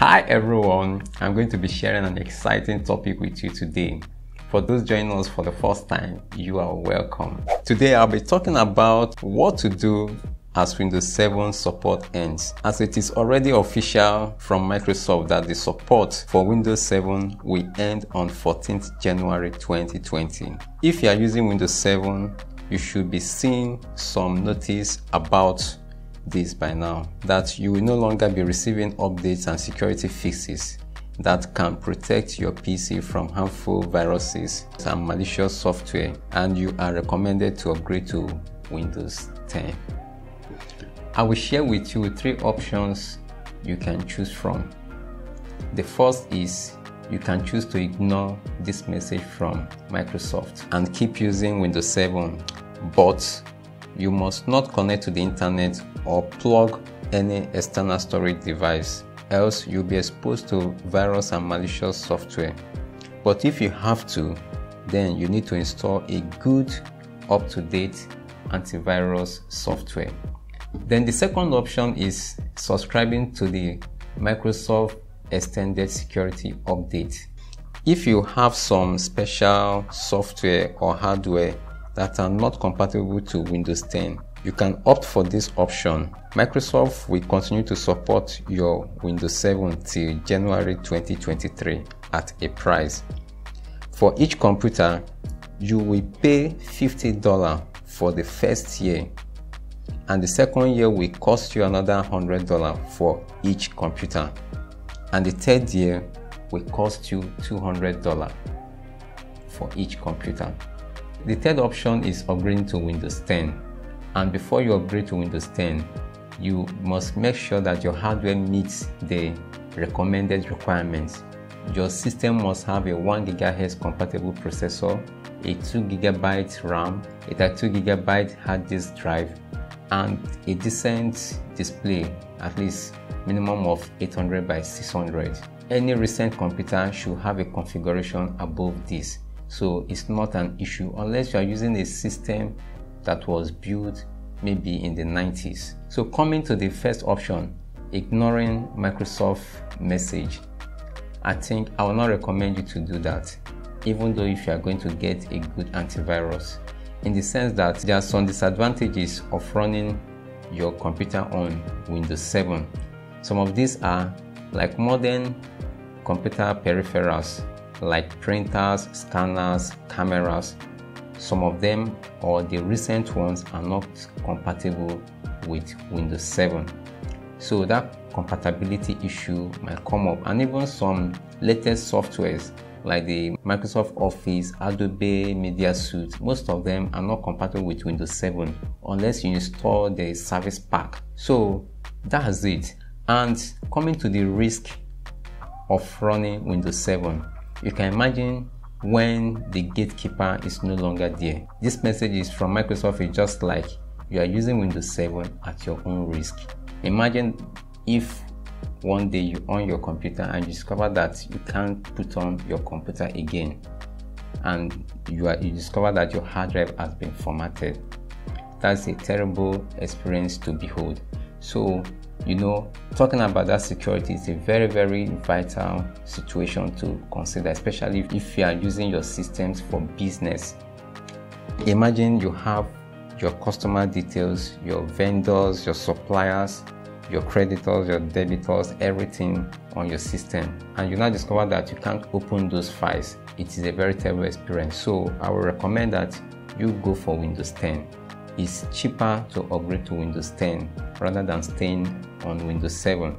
Hi everyone, I'm going to be sharing an exciting topic with you today. For those joining us for the first time, you are welcome. Today I'll be talking about what to do as Windows 7 support ends, as it is already official from Microsoft that the support for Windows 7 will end on 14th January 2020. If you are using Windows 7, you should be seeing some notice about this by now that you will no longer be receiving updates and security fixes that can protect your PC from harmful viruses and malicious software and you are recommended to upgrade to Windows 10. I will share with you three options you can choose from. The first is you can choose to ignore this message from Microsoft and keep using Windows 7 but you must not connect to the internet or plug any external storage device else you'll be exposed to virus and malicious software. But if you have to, then you need to install a good up-to-date antivirus software. Then the second option is subscribing to the Microsoft Extended Security Update. If you have some special software or hardware that are not compatible to Windows 10, you can opt for this option. Microsoft will continue to support your Windows 7 till January 2023 at a price. For each computer, you will pay $50 for the first year and the second year will cost you another $100 for each computer and the third year will cost you $200 for each computer. The third option is upgrading to Windows 10 and before you upgrade to Windows 10 you must make sure that your hardware meets the recommended requirements. Your system must have a 1 GHz compatible processor, a 2 GB RAM, a 2 GB hard disk drive, and a decent display, at least minimum of 800 by 600. Any recent computer should have a configuration above this, so it's not an issue unless you are using a system that was built maybe in the 90s. So coming to the first option, ignoring Microsoft message, I think I will not recommend you to do that, even though if you are going to get a good antivirus, in the sense that there are some disadvantages of running your computer on Windows 7. Some of these are like modern computer peripherals like printers, scanners, cameras, some of them or the recent ones are not compatible with Windows 7. So that compatibility issue might come up and even some latest softwares like the Microsoft Office, Adobe Media Suite, most of them are not compatible with Windows 7 unless you install the service pack. So that's it. And coming to the risk of running Windows 7, you can imagine when the gatekeeper is no longer there. This message is from Microsoft it's just like you are using Windows 7 at your own risk. Imagine if one day you on your computer and you discover that you can't put on your computer again and you, are, you discover that your hard drive has been formatted. That's a terrible experience to behold. So you know, talking about that security is a very, very vital situation to consider, especially if you are using your systems for business. Imagine you have your customer details, your vendors, your suppliers, your creditors, your debitors, everything on your system, and you now discover that you can't open those files. It is a very terrible experience. So, I would recommend that you go for Windows 10 it's cheaper to upgrade to Windows 10 rather than staying on Windows 7.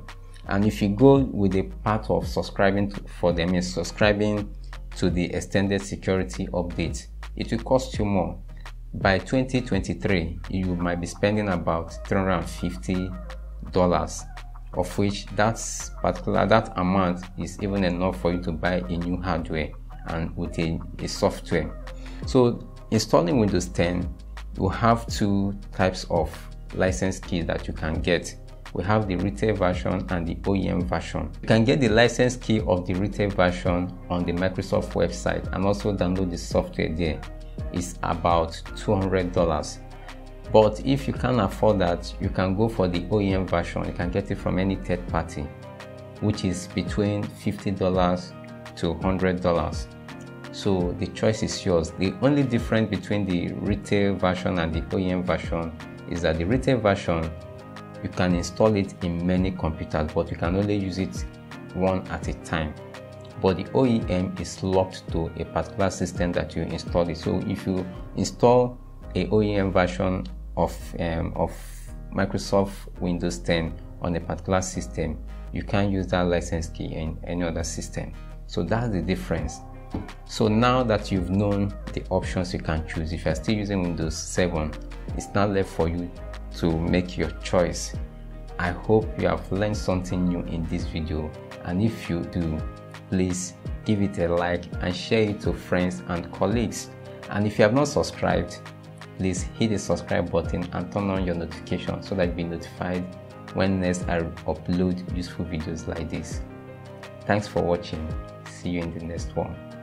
And if you go with the part of subscribing to, for them is subscribing to the extended security update, it will cost you more. By 2023, you might be spending about $350, of which that's particular that amount is even enough for you to buy a new hardware and with a, a software. So installing Windows 10 we have two types of license keys that you can get. We have the retail version and the OEM version. You can get the license key of the retail version on the Microsoft website and also download the software there. It's about $200. But if you can't afford that, you can go for the OEM version. You can get it from any third party. which is between $50 to $100. So the choice is yours. The only difference between the retail version and the OEM version is that the retail version you can install it in many computers but you can only use it one at a time. But the OEM is locked to a particular system that you install it. So if you install a OEM version of um, of Microsoft Windows 10 on a particular system you can't use that license key in any other system. So that's the difference so now that you've known the options you can choose if you're still using Windows 7 it's now left for you to make your choice. I hope you have learned something new in this video and if you do, please give it a like and share it to friends and colleagues. And if you have not subscribed, please hit the subscribe button and turn on your notification so that you'll be notified when next I upload useful videos like this. Thanks for watching. See you in the next one.